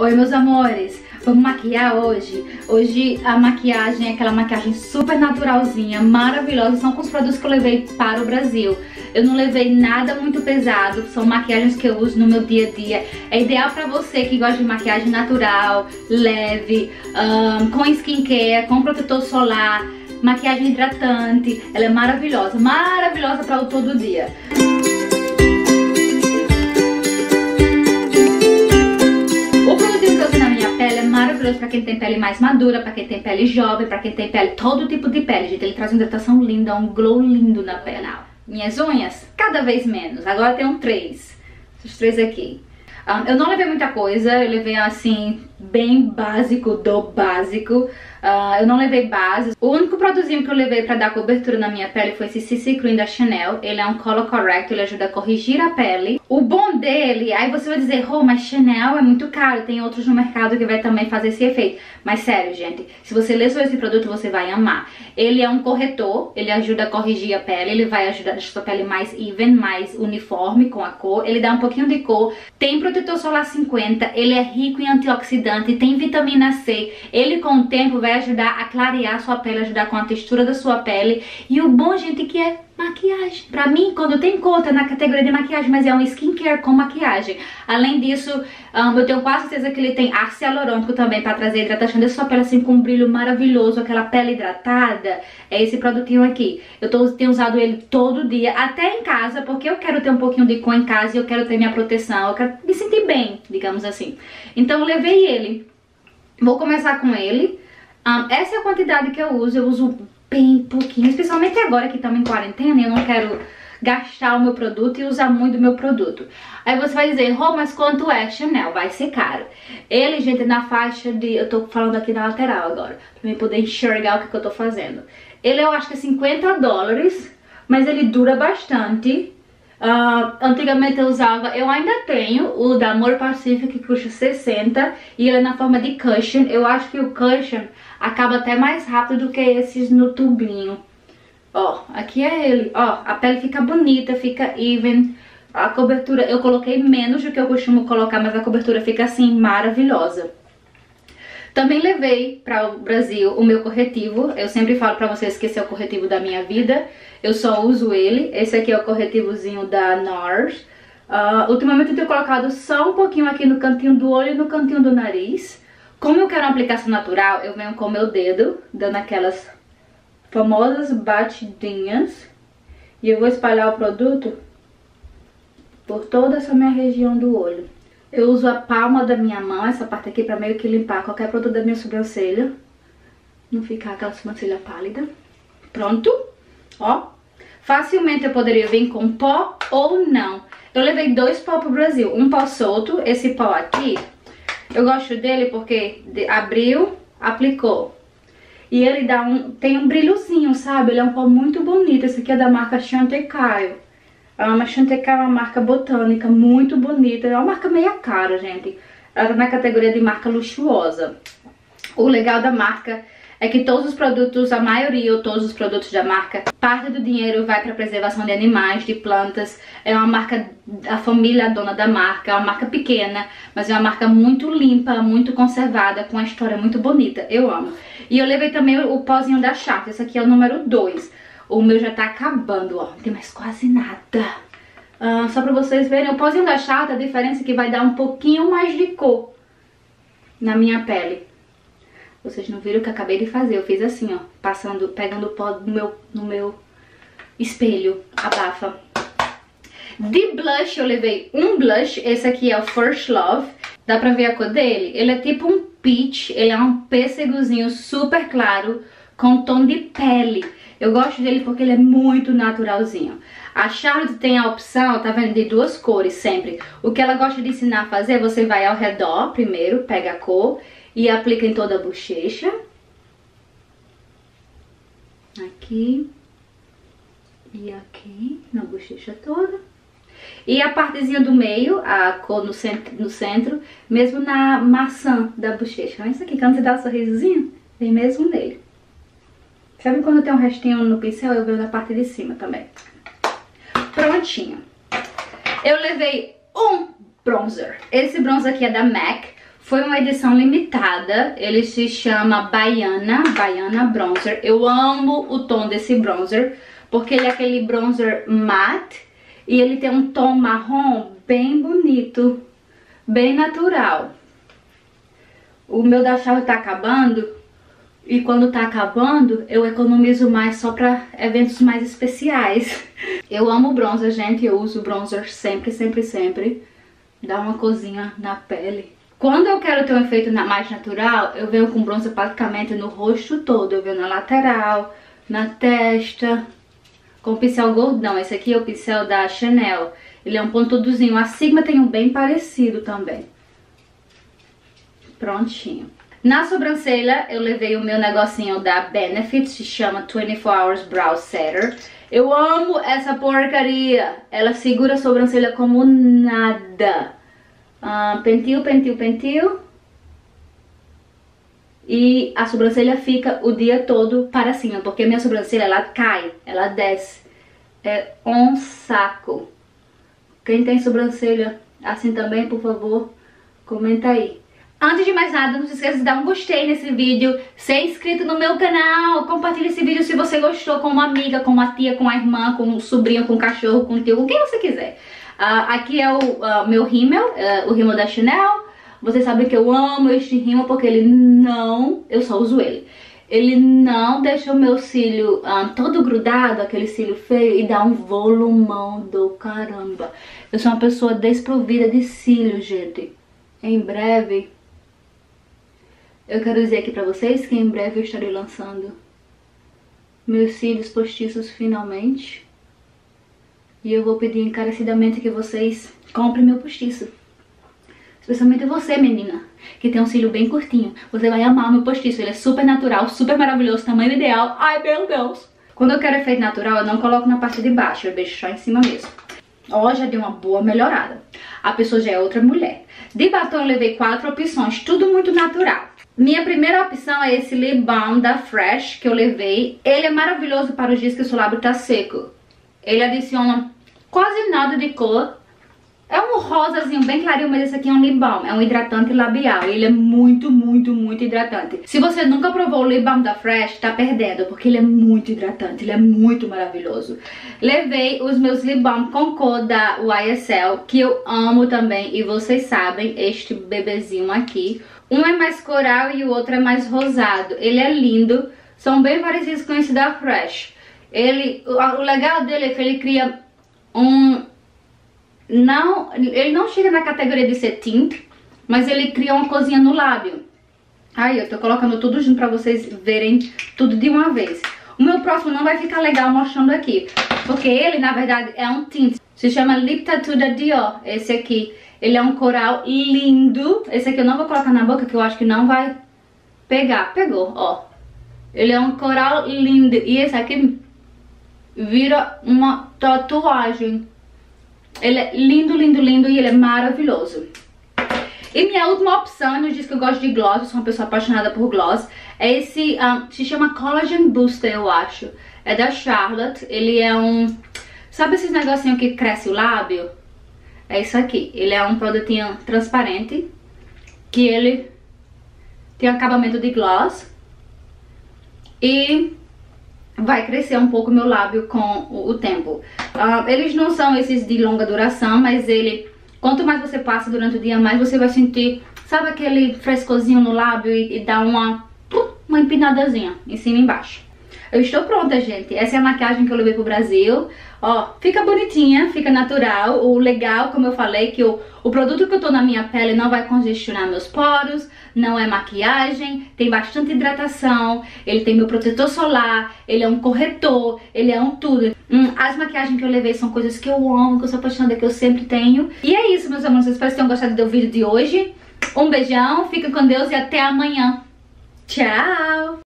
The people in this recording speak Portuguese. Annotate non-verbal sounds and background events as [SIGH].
Oi meus amores, vamos maquiar hoje? Hoje a maquiagem é aquela maquiagem super naturalzinha, maravilhosa, são com os produtos que eu levei para o Brasil. Eu não levei nada muito pesado, são maquiagens que eu uso no meu dia a dia. É ideal pra você que gosta de maquiagem natural, leve, um, com skincare, com protetor solar, maquiagem hidratante. Ela é maravilhosa, maravilhosa para o todo dia. Maravilhoso para quem tem pele mais madura, para quem tem pele jovem, para quem tem pele, todo tipo de pele, gente. Ele traz uma hidratação linda, um glow lindo na pele. Minhas unhas, cada vez menos. Agora tem um três. Esses três aqui. Um, eu não levei muita coisa, eu levei assim, bem básico do básico. Uh, eu não levei bases. O único produtinho que eu levei pra dar cobertura na minha pele foi esse CC Cream da Chanel. Ele é um color correct, ele ajuda a corrigir a pele. O bom dele, aí você vai dizer, oh, mas Chanel é muito caro, tem outros no mercado que vai também fazer esse efeito. Mas sério, gente, se você ler sobre esse produto, você vai amar. Ele é um corretor, ele ajuda a corrigir a pele, ele vai ajudar a sua pele mais even, mais uniforme com a cor. Ele dá um pouquinho de cor, tem protetor solar 50, ele é rico em antioxidante, tem vitamina C. Ele com o tempo vai ajudar a clarear a sua pele, ajudar com a textura da sua pele. E o bom, gente, que é maquiagem. Pra mim, quando tem cor, tá na categoria de maquiagem, mas é um skincare com maquiagem. Além disso, um, eu tenho quase certeza que ele tem ácido hialurônico também pra trazer hidratação da sua pele assim com um brilho maravilhoso, aquela pele hidratada. É esse produtinho aqui. Eu tô, tenho usado ele todo dia, até em casa, porque eu quero ter um pouquinho de cor em casa e eu quero ter minha proteção, eu quero me sentir bem, digamos assim. Então eu levei ele. Vou começar com ele. Um, essa é a quantidade que eu uso, eu uso bem pouquinho, especialmente agora que estamos em quarentena e eu não quero gastar o meu produto e usar muito do meu produto. Aí você vai dizer, oh, mas quanto é Chanel? Vai ser caro. Ele, gente, na faixa de... Eu tô falando aqui na lateral agora, pra mim poder enxergar o que, que eu tô fazendo. Ele eu acho que é 50 dólares, mas ele dura bastante. Uh, antigamente eu usava, eu ainda tenho o da Amor Pacific que custa 60 e ele é na forma de cushion. Eu acho que o cushion acaba até mais rápido do que esses no tubinho. Ó, aqui é ele. Ó, a pele fica bonita, fica even. A cobertura, eu coloquei menos do que eu costumo colocar, mas a cobertura fica assim maravilhosa. Também levei para o Brasil o meu corretivo. Eu sempre falo para vocês que esse é o corretivo da minha vida. Eu só uso ele. Esse aqui é o corretivozinho da NARS. Uh, ultimamente eu tenho colocado só um pouquinho aqui no cantinho do olho e no cantinho do nariz. Como eu quero uma aplicação natural, eu venho com o meu dedo, dando aquelas famosas batidinhas. E eu vou espalhar o produto por toda essa minha região do olho. Eu uso a palma da minha mão, essa parte aqui, pra meio que limpar qualquer produto da minha sobrancelha. Não ficar aquela sobrancelha pálida. Pronto. Ó. Facilmente eu poderia vir com pó ou não. Eu levei dois pó pro Brasil. Um pó solto, esse pó aqui. Eu gosto dele porque abriu, aplicou. E ele dá um, tem um brilhozinho, sabe? Ele é um pó muito bonito. Esse aqui é da marca Chantecaille. A Chantecaille é uma marca botânica muito bonita. É uma marca meia cara, gente. Ela tá na categoria de marca luxuosa. O legal da marca é que todos os produtos, a maioria ou todos os produtos da marca, parte do dinheiro vai para preservação de animais, de plantas. É uma marca, a família a dona da marca, é uma marca pequena, mas é uma marca muito limpa, muito conservada, com uma história muito bonita. Eu amo. E eu levei também o pozinho da Chata, esse aqui é o número 2. O meu já tá acabando, ó. Não tem mais quase nada. Uh, só pra vocês verem, o pozinho da chata, a diferença é que vai dar um pouquinho mais de cor na minha pele. Vocês não viram o que eu acabei de fazer. Eu fiz assim, ó. Passando, pegando o pó no meu, no meu espelho. Abafa. De blush, eu levei um blush. Esse aqui é o First Love. Dá pra ver a cor dele? Ele é tipo um peach. Ele é um pêssegozinho super claro com tom de pele. Eu gosto dele porque ele é muito naturalzinho. A Charlotte tem a opção, tá vendo, de duas cores sempre. O que ela gosta de ensinar a fazer, você vai ao redor primeiro, pega a cor e aplica em toda a bochecha. Aqui. E aqui, na bochecha toda. E a partezinha do meio, a cor no centro, no centro mesmo na maçã da bochecha. Olha isso aqui, quando você dá um sorrisozinho, vem mesmo nele. Sabe quando tem um restinho no pincel? Eu venho na parte de cima também. Prontinho. Eu levei um bronzer. Esse bronzer aqui é da MAC. Foi uma edição limitada, ele se chama Baiana, Baiana Bronzer. Eu amo o tom desse bronzer, porque ele é aquele bronzer matte e ele tem um tom marrom bem bonito, bem natural. O meu da Charlotte tá acabando e quando tá acabando eu economizo mais só pra eventos mais especiais. [LAUGHS] Eu amo bronzer, gente, eu uso bronzer sempre, sempre, sempre. Dá uma cozinha na pele. Quando eu quero ter um efeito mais natural, eu venho com bronzer praticamente no rosto todo. Eu venho na lateral, na testa, com pincel gordão. Esse aqui é o pincel da Chanel. Ele é um pontudozinho. A Sigma tem um bem parecido também. Prontinho. Na sobrancelha, eu levei o meu negocinho da Benefit, se chama 24 Hours Brow Setter. Eu amo essa porcaria. Ela segura a sobrancelha como nada. Uh, pentil, pentil, pentil. E a sobrancelha fica o dia todo para cima, porque a minha sobrancelha, ela cai, ela desce. É um saco. Quem tem sobrancelha assim também, por favor, comenta aí. Antes de mais nada, não se esqueça de dar um gostei nesse vídeo, ser inscrito no meu canal, compartilhe esse vídeo se você gostou com uma amiga, com uma tia, com a irmã, com um sobrinho, com um cachorro, com um tio, com quem você quiser. Uh, aqui é o uh, meu rímel, uh, o rímel da Chanel. Vocês sabem que eu amo este rímel porque ele não... Eu só uso ele. Ele não deixa o meu cílio todo grudado, aquele cílio feio, e dá um volumão do caramba. Eu sou uma pessoa desprovida de cílio, gente. Em breve eu quero dizer aqui pra vocês que em breve eu estarei lançando meus cílios postiços finalmente. E eu vou pedir encarecidamente que vocês comprem meu postiço. Especialmente você, menina, que tem um cílio bem curtinho. Você vai amar meu postiço. Ele é super natural, super maravilhoso, tamanho ideal. Ai, meu Deus! Quando eu quero efeito natural, eu não coloco na parte de baixo. Eu deixo só em cima mesmo. Ó, já deu uma boa melhorada. A pessoa já é outra mulher. De batom eu levei quatro opções, tudo muito natural. Minha primeira opção é esse Lip Balm da Fresh que eu levei. Ele é maravilhoso para os dias que o seu lábio tá seco. Ele adiciona quase nada de cor. É um rosazinho bem clarinho, mas esse aqui é um lip balm, é um hidratante labial. Ele é muito, muito, muito hidratante. Se você nunca provou o lip balm da Fresh, tá perdendo, porque ele é muito hidratante, ele é muito maravilhoso. Levei os meus lip balm com cor da YSL, que eu amo também, e vocês sabem, este bebezinho aqui. Um é mais coral e o outro é mais rosado. Ele é lindo, são bem parecidos com esse da Fresh. Ele, o legal dele é que ele cria um... Não, ele não chega na categoria de ser tint, mas ele cria uma cozinha no lábio. Aí eu tô colocando tudo junto pra vocês verem tudo de uma vez. O meu próximo não vai ficar legal mostrando aqui, porque ele na verdade é um tint. Se chama Lip Tattoo da Dior, esse aqui. Ele é um coral lindo. Esse aqui eu não vou colocar na boca, que eu acho que não vai pegar. Pegou, ó. Ele é um coral lindo. E esse aqui vira uma tatuagem. Ele é lindo, lindo, lindo e ele é maravilhoso. E minha última opção, eu não disse que eu gosto de gloss, eu sou uma pessoa apaixonada por gloss, é esse, um, se chama Collagen Booster, eu acho. É da Charlotte, ele é um... Sabe esses negocinhos que cresce o lábio? é isso aqui. Ele é um produtinho transparente, que ele tem acabamento de gloss e vai crescer um pouco meu lábio com o, tempo. Uh, eles não são esses de longa duração, mas ele, quanto mais você passa durante o dia, mais você vai sentir, sabe aquele frescozinho no lábio e, e dá uma, uma empinadazinha em cima e embaixo. Eu estou pronta, gente. Essa é a maquiagem que eu levei pro Brasil. Ó, fica bonitinha, fica natural. O legal, como eu falei, que o, produto que eu tô na minha pele não vai congestionar meus poros, não é maquiagem, tem bastante hidratação, ele tem meu protetor solar, ele é um corretor, ele é um tudo. Hum, as maquiagens que eu levei são coisas que eu amo, que eu sou apaixonada, que eu sempre tenho. E é isso, meus amores. Espero que tenham gostado do vídeo de hoje. Um beijão, fica com Deus e até amanhã. Tchau!